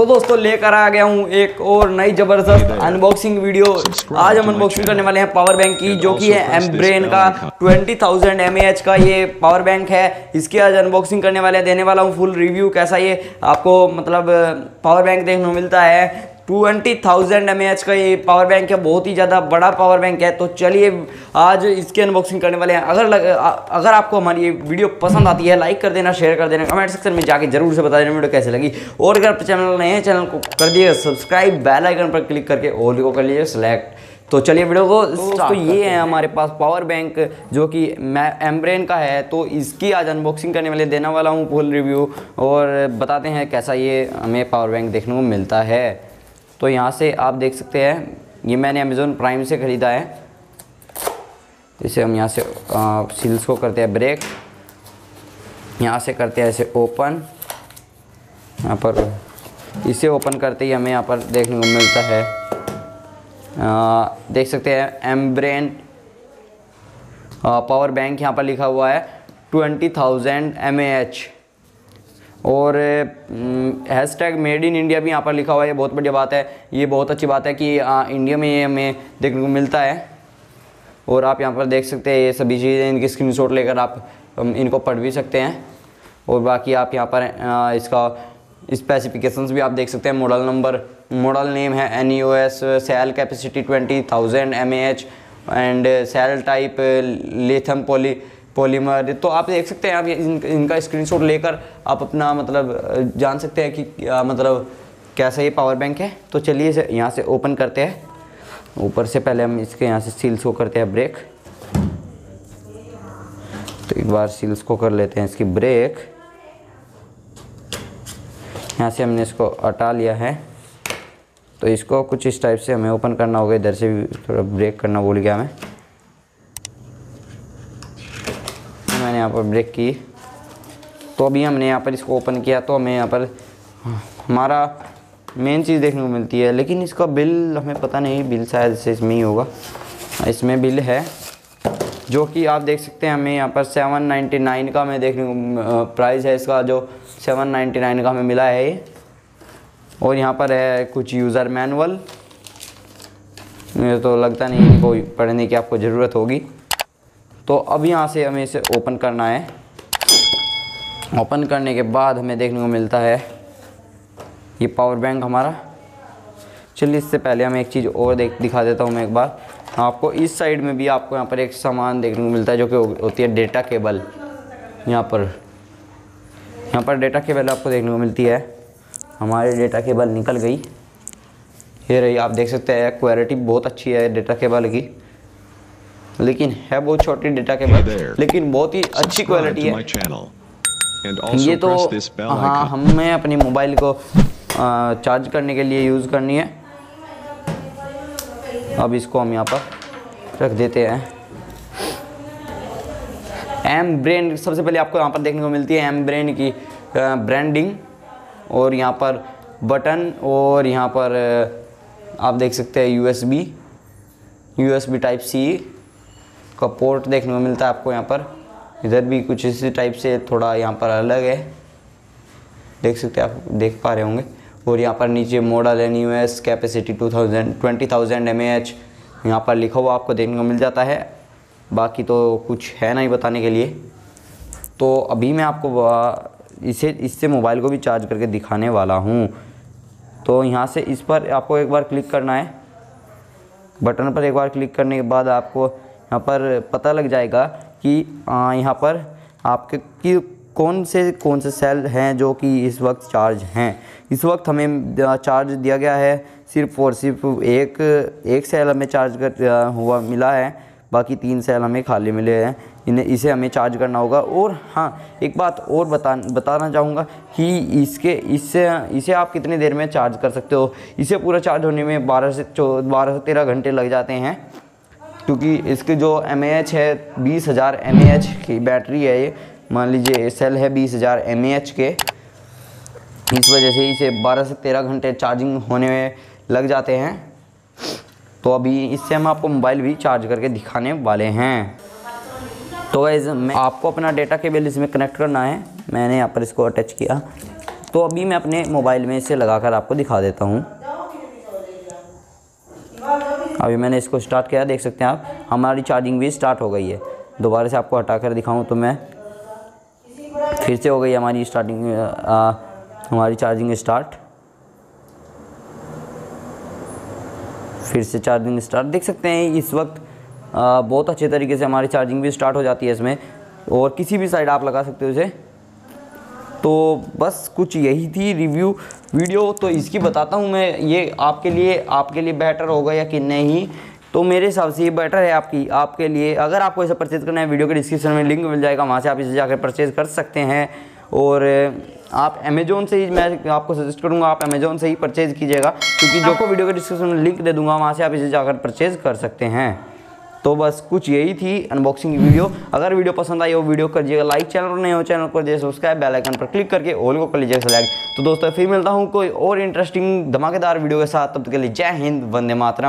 तो दोस्तों लेकर आ गया हूँ एक और नई ज़बरदस्त अनबॉक्सिंग वीडियो आज हम अनबॉक्सिंग करने वाले हैं पावर बैंक की जो कि है एम्ब्रेन का 20,000 थाउज़ेंड का ये पावर बैंक है। इसकी आज अनबॉक्सिंग करने वाले देने वाला हूँ फुल रिव्यू कैसा ये आपको मतलब पावर बैंक देखने को मिलता है। ट्वेंटी थाउज़ेंड एम का ये पावर बैंक है बहुत ही ज़्यादा बड़ा पावर बैंक है। तो चलिए आज इसकी अनबॉक्सिंग करने वाले हैं। अगर लग, अगर आपको हमारी ये वीडियो पसंद आती है लाइक कर देना शेयर कर देना कमेंट सेक्शन में जाके ज़रूर से बता देना वीडियो कैसे लगी। और अगर आप चैनल नए हैं चैनल को कर दिए सब्सक्राइब बेल आइकन पर क्लिक करके ऑल को कर लीजिए सेलेक्ट तो चलिए वीडियो को तो ये है हमारे पास पावर बैंक जो कि एम्ब्रेन का है। तो इसकी आज अनबॉक्सिंग करने वाले देने वाला हूँ फुल रिव्यू और बताते हैं कैसा ये हमें पावर बैंक देखने को मिलता है। तो यहाँ से आप देख सकते हैं ये मैंने अमेज़ोन प्राइम से ख़रीदा है। इसे हम यहाँ से सील्स को करते हैं ब्रेक यहाँ से करते हैं इसे ओपन यहाँ पर इसे ओपन करते ही हमें यहाँ पर देखने को मिलता है। आ, देख सकते हैं एम एम्ब्रेन पावर बैंक यहाँ पर लिखा हुआ है ट्वेंटी थाउज़ेंड एम एच और hashtag made in India भी यहाँ पर लिखा हुआ है ये बहुत बढ़िया बात है। ये बहुत अच्छी बात है कि आ, इंडिया में ये हमें देखने को मिलता है। और आप यहाँ पर देख सकते हैं ये सभी चीज़ें इनकी स्क्रीनशॉट लेकर आप इनको पढ़ भी सकते हैं। और बाकी आप यहाँ पर आ, इसका स्पेसिफिकेशंस भी आप देख सकते हैं। मॉडल नंबर मॉडल नेम है N U S cell capacity twenty thousand M H and cell type lithium poly polymer तो आप देख सकते हैं आप इन, इनका स्क्रीनशॉट लेकर आप अपना मतलब जान सकते हैं कि आ, मतलब कैसा ये पावर बैंक है। तो चलिए इसे यहाँ से ओपन करते हैं। ऊपर से पहले हम इसके यहाँ से सील्स को करते हैं ब्रेक तो एक बार सील्स को कर लेते हैं इसकी ब्रेक यहाँ से हमने इसको हटा लिया है। तो इसको कुछ इस टाइप से हमें ओपन करना होगा इधर से भी थोड़ा ब्रेक करना भूल गया मैं। मैंने यहाँ पर ब्रेक की। तो अभी हमने यहाँ पर इसको ओपन किया तो हमें यहाँ पर, हमारा मेन चीज़ देखने को मिलती है। लेकिन इसका बिल हमें पता नहीं बिल शायद से इसमें ही होगा। इसमें बिल है, जो कि आप देख सकते हैं, हमें यहाँ पर 799 का हमें देखने को प्राइस है इसका, जो 799 का हमें मिला है ये। और यहाँ पर है कुछ यूज़र मैनुअल मुझे तो लगता नहीं कोई पढ़ने की आपको ज़रूरत होगी। तो अब यहाँ से हमें इसे ओपन करना है। ओपन करने के बाद हमें देखने को मिलता है ये पावर बैंक हमारा। चलिए इससे पहले हमें एक चीज़ और देख, दिखा देता हूँ मैं एक बार। आपको इस साइड में भी आपको यहाँ पर एक सामान देखने को मिलता है जो कि होती है डेटा केबल यहाँ पर यहाँ पर डेटा केबल आपको देखने को मिलती है। हमारी डेटा केबल निकल गई। ये रही, आप देख सकते हैं क्वालिटी बहुत अच्छी है डेटा केबल की। लेकिन है बहुत छोटी डेटा के बाद लेकिन बहुत ही अच्छी क्वालिटी है। ये तो हाँ हमें अपने मोबाइल को चार्ज करने के लिए यूज़ करनी है। अब इसको हम यहाँ पर रख देते हैं। एम ब्रेन सबसे पहले आपको यहाँ पर देखने को मिलती है एम ब्रेन की ब्रांडिंग और यहाँ पर बटन और यहाँ पर आप देख सकते हैं यूएसबी यूएसबी टाइप सी का पोर्ट देखने को मिलता है आपको यहाँ पर। इधर भी कुछ इसी टाइप से थोड़ा यहाँ पर अलग है। देख सकते हैं आप, देख पा रहे होंगे। और यहाँ पर नीचे model N U S capacity two thousand twenty thousand M H यहाँ पर लिखा हुआ आपको देखने को मिल जाता है। बाकी तो कुछ है नहीं बताने के लिए। तो अभी मैं आपको इसे, इससे मोबाइल को भी चार्ज करके दिखाने वाला हूँ। तो यहाँ से इस पर आपको एक बार क्लिक करना है। बटन पर एक बार क्लिक करने के बाद आपको यहाँ पर पता लग जाएगा कि यहाँ पर आपके कि कौन से कौन से सेल हैं जो कि इस वक्त चार्ज हैं। इस वक्त हमें चार्ज दिया गया है सिर्फ़ और सिर्फ़ एक एक सेल हमें चार्ज कर हुआ मिला है। बाकी तीन सेल हमें खाली मिले हैं। इन्हें, इसे हमें चार्ज करना होगा। और हाँ एक बात और बता, बताना चाहूँगा कि इसके, इससे, इसे आप कितनी देर में चार्ज कर सकते हो? इसे पूरा चार्ज होने में बारह से चौ, बारह से तेरह घंटे लग जाते हैं। क्योंकि इसके जो एम है, बीस हज़ार एम की बैटरी है ये। मान लीजिए सेल है बीस हज़ार एम के। इस वजह से इसे 12 से 13 घंटे चार्जिंग होने में लग जाते हैं। तो अभी इससे हम आपको मोबाइल भी चार्ज करके दिखाने वाले हैं। तो वैसे मैं आपको अपना डेटा केबल इसमें कनेक्ट करना है। मैंने यहाँ पर इसको अटैच किया। तो अभी मैं अपने मोबाइल में इसे लगा कर आपको दिखा देता हूँ। अभी मैंने इसको स्टार्ट किया देख सकते हैं आप हमारी चार्जिंग भी स्टार्ट हो गई है। दोबारा से आपको हटा कर दिखाऊँ तो मैं फिर से हो गई हमारी स्टार्टिंग हमारी चार्जिंग स्टार्ट फिर से चार्जिंग स्टार्ट देख सकते हैं इस वक्त आ, बहुत अच्छे तरीके से हमारी चार्जिंग भी स्टार्ट हो जाती है इसमें। और किसी भी साइड आप लगा सकते हो इसे। तो बस कुछ यही थी रिव्यू वीडियो। तो इसकी बताता हूँ मैं ये आपके लिए आपके लिए बेटर होगा या कि नहीं। तो मेरे हिसाब से ये बेटर है आपकी आपके लिए। अगर आपको इसे परचेज़ करना है वीडियो के डिस्क्रिप्शन में लिंक मिल जाएगा वहाँ से आप इसे जाकर परचेज़ कर सकते हैं। और आप अमेजोन से ही मैं आपको सजेस्ट करूँगा आप अमेजोन से ही परचेज़ कीजिएगा क्योंकि जो को वीडियो के डिस्क्रिप्शन में लिंक दे दूँगा वहाँ से आप इसे जाकर परचेज़ कर सकते हैं। तो बस कुछ यही थी अनबॉक्सिंग वीडियो अगर वीडियो पसंद आई हो वीडियो कर दीजिएगा लाइक चैनल पर। नहीं हो चैनल को दीजिए सब्सक्राइब बेल आइकन पर क्लिक करके ऑल को कर लीजिएगा सेलेक्ट तो दोस्तों, फिर मिलता हूँ कोई और इंटरेस्टिंग धमाकेदार वीडियो के साथ। तब तक के लिए जय हिंद, वंदे मातरम।